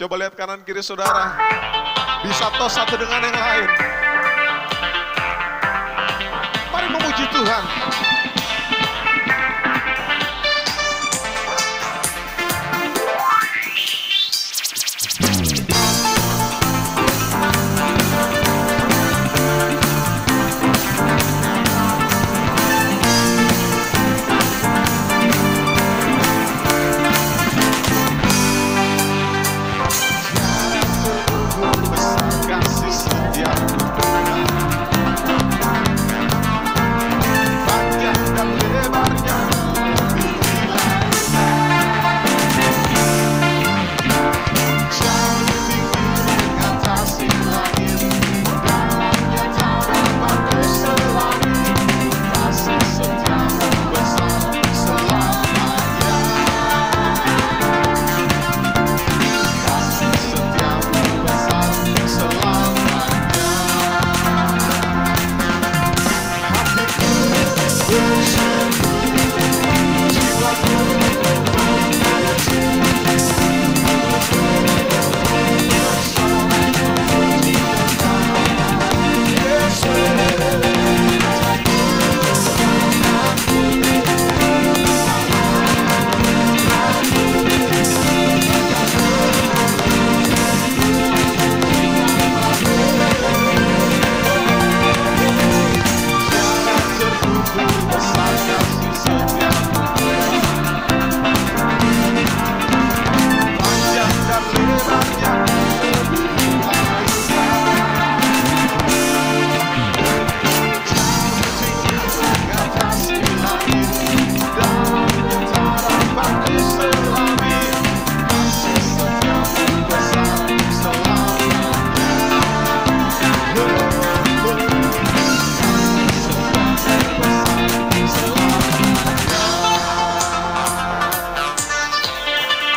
Coba lihat kanan kiri saudara. Bisa tos satu dengan yang lain. Mari memuji Tuhan.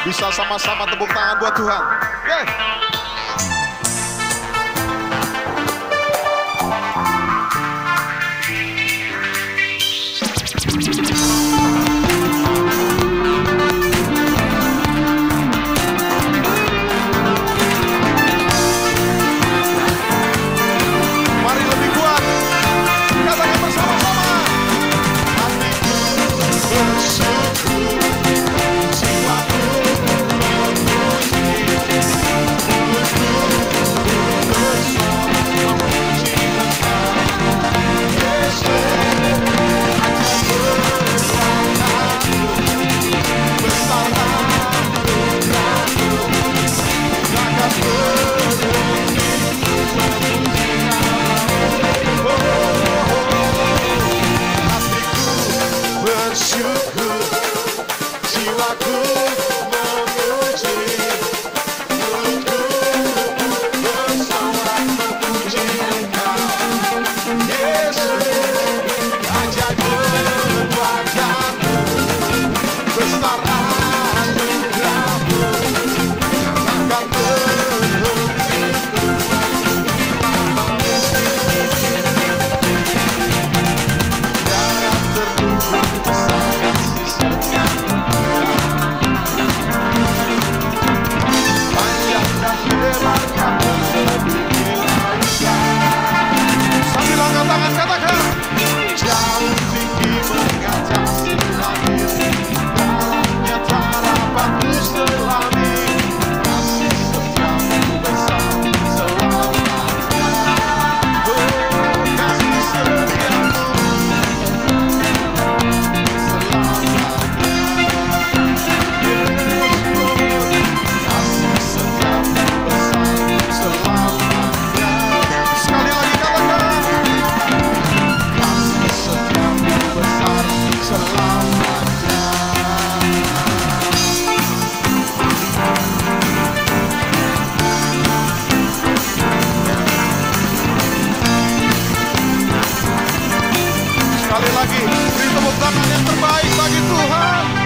Bisa sama-sama tepuk tangan buat Tuhan. Yeah. lagi. Beri tepuk tangan yang terbaik bagi Tuhan.